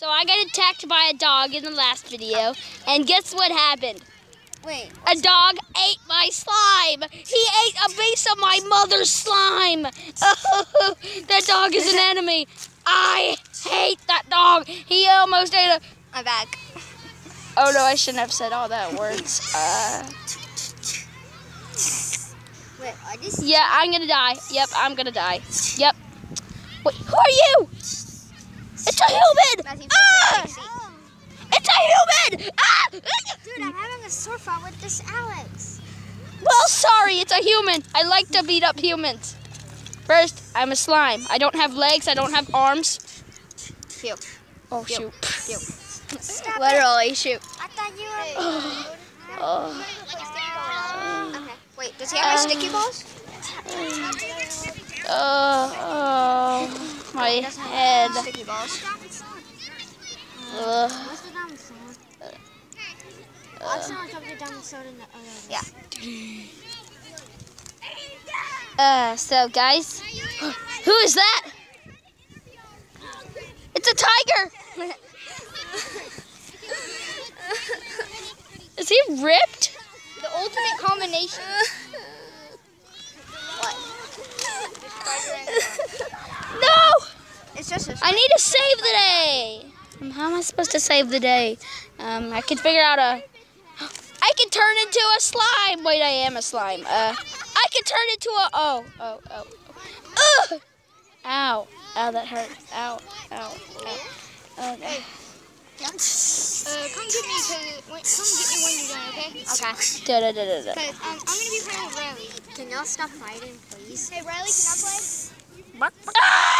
So I got attacked by a dog in the last video, and guess what happened? Wait. A dog ate my slime. He ate a piece of my mother's slime. that dog is an enemy. I hate that dog. He almost ate a. I'm back. Oh no, I shouldn't have said all that words. Uh, Wait, I just. yeah, I'm gonna die. Yep, I'm gonna die. Yep. Wait, who are you? It's a human. Matthew, Ah! fix my It's human. Ah! Dude, I'm having a sword fight with this Alex. Well, sorry, it's a human. I like to beat up humans. First, I'm a slime. I don't have legs. I don't have arms. Phew. Oh Yep. shoot. Phew. Stop it. Literally shoot. I thought you were. Oh. okay. Wait, does he have my Uh, sticky balls? Uh, oh, my He doesn't have head. Sticky balls. Ugh. What's the diamond sword? I'll the diamond in the. Yeah. Uh, so guys, who is that? It's a tiger. Is he ripped? The ultimate combination. what? No! It's just a. I need to save the day. Um, How am I supposed to save the day? Um, I can figure out a. I can turn into a slime. Wait, I am a slime. Uh, I can turn into a. Oh, oh, oh. oh. Ugh! Ow! Ow, that hurt. Ow! Ow! Ow! Oh, no. Uh, come get me, cause wait, come get me when you're done, okay? Okay. Da, da, da, da, da. Cause um, I'm gonna be playing with Riley. Can y'all stop fighting, please? Hey, Riley, can I play? Ah!